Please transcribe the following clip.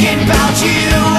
thinking about you.